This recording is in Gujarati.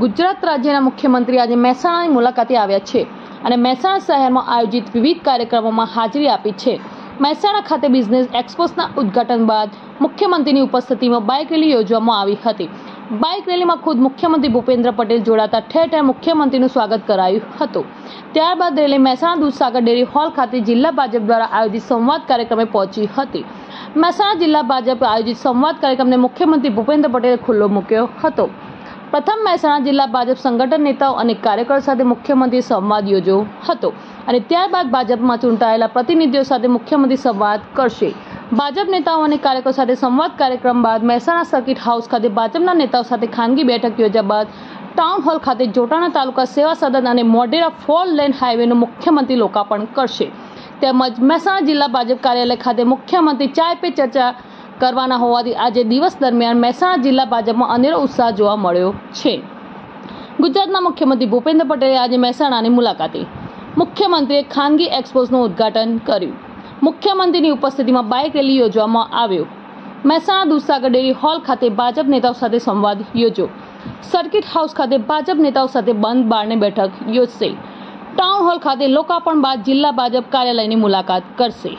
ગુજરાત રાજ્યના મુખ્યમંત્રી આજે મહેસાણાની મુલાકાતે આવ્યા છે અને મહેસાણા શહેરમાં આયોજિત વિવિધ કાર્યક્રમોમાં હાજરી આપી છે. મહેસાણા ખાતે બિઝનેસ એક્સપોઝના ઉદ્ઘાટન બાદ મુખ્યમંત્રીની ઉપસ્થિતિમાં બાઇક રેલી યોજવામાં આવી હતી. બાઇક રેલીમાં ખુદ મુખ્યમંત્રી ભૂપેન્દ્ર પટેલ જોડાતા ઠેર ઠેર મુખ્યમંત્રીનું સ્વાગત કરાયું હતું. ત્યારબાદ rally Mehsana Dudhsagar dairy hall ખાતે જિલ્લા ભાજપ દ્વારા આયોજિત સંવાદ કાર્યક્રમે પહોંચી હતી. મહેસાણા જિલ્લા ભાજપ આયોજિત સંવાદ કાર્યક્રમને મુખ્યમંત્રી ભૂપેન્દ્ર પટેલે ખુલ્લો મૂક્યો હતો. પ્રથમ મહેસાણા જિલ્લા ભાજપ સંગઠન નેતાઓ અને કાર્યકરો સાથે મુખ્યમંત્રી સંવાદ યોજ્યો હતો અને ત્યારબાદ ભાજપમાં ચૂંટાયેલા પ્રતિનિધિઓ સાથે મુખ્યમંત્રી સંવાદ કરશે. ભાજપ નેતાઓ અને કાર્યકરો સાથે સંવાદ કાર્યક્રમ બાદ મહેસાણા સર્કિટ હાઉસ ખાતે ભાજપના નેતાઓ સાથે ખાનગી બેઠક યોજ્યા બાદ ટાઉન હોલ ખાતે જોટાણા તાલુકા સેવા સદન અને મોઢેરા ફોર લેન હાઈવેનું મુખ્યમંત્રી લોકાર્પણ કરશે. તેમજ મહેસાણા જિલ્લા ભાજપ કાર્યાલય ખાતે મુખ્યમંત્રી ચાય પે ચર્ચા કરવાના હોવાથી આજે દિવસ દરમિયાન મહેસાણા જિલ્લા ભાજપમાં અનેરો ઉત્સાહ જોવા મળ્યો છે. ગુજરાતના મુખ્યમંત્રી ભૂપેન્દ્ર પટેલે આજે મહેસાણાની મુલાકાતે મુખ્યમંત્રીએ ખાનગી એક્સપોઝનું ઉદ્ઘાટન કર્યું. મુખ્યમંત્રીની ઉપસ્થિતિમાં બાઇક રેલી યોજવામાં આવ્યો. મહેસાણા દૂધસાગર ડેરી હોલ ખાતે ભાજપ નેતાઓ સાથે સંવાદ યોજ્યો. સર્કિટ હાઉસ ખાતે ભાજપ નેતાઓ સાથે બંધ બારણે બેઠક યોજશે. ટાઉન હોલ ખાતે લોકાર્પણ બાદ જિલ્લા ભાજપ કાર્યાલયની મુલાકાત કરશે.